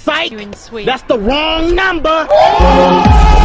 Psych! That's the wrong number!